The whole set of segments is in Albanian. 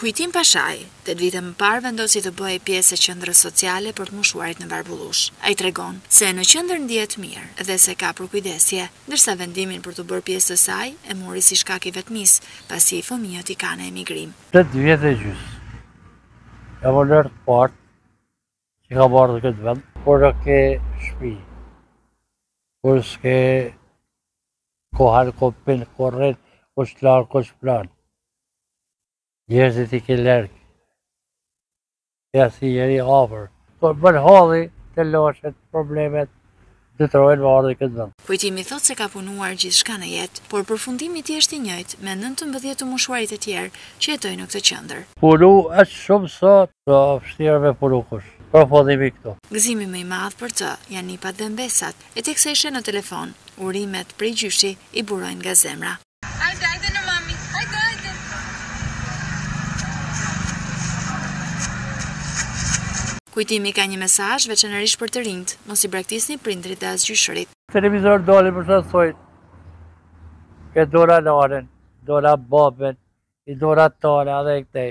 Kujtim Pashaj, tetë vite më parë vendosi të bëhej pjesë e Qendrës Sociale për të Moshuarit në Barbullush. Ai tregon, se në qendër ndihet mirë dhe se ka përkujdesje, ndërsa vendimin për t'u bërë pjesë e saj, e mori si shkak i vetmisë, pasi fëmijët i ka në emigrim. Tetë vjet e gjysmë, jam ndër të parët që kam ardhur n'këtë vend. Kur nuk ke shtëpi, kur s'ke ku han ku pin ku rrin kush lan kush shplan. Njerëzit i ke larg. Asnjeri afër. Po bën halli të lodhet problemet detyrojnë me ardh n'këtë vend. Kujtimi thotë se ka punuar gjithçka në jetë, por përfundimi i tij është i njëjtë me nëntëmbëdhjetë të moshuarit e tjerë që jetojnë në këtë qendër. Punu aq shumë sa Të vështirë me punu kush. Pra po dhimi këtu. Gëzimi më i madh për të, janë nipat dhe mbesat, e teksa i sheh në telefon, urimet, prej gjyshi, i burojnë nga zemra. Hajde, hajde në mami, hajde, hajde. Kujtimi ka një mesazh, veçanërisht për të rinjtë, mos i braktisni prindërit dhe as gjyshërit. Televizor dalin për shtatë sojt, e du nanën, e du babën, i dora tane, adhe e këtej.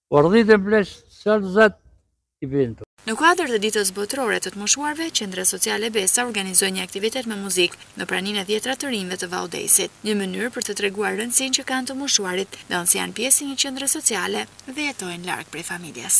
Pordhit e pleq çel zet i bin tu. Në kuadër të Ditës Botërore të të Moshuarve, Qendra Sociale Besa organizoi një aktivitet me muzikë në praninë e dhjetra të rinjve të Vau Dejës. Një mënyrë për të treguar rëndësinë që kanë të moshuarit, ndonëse janë pjesë e një qendre sociale dhe jetojnë larg prej familjes.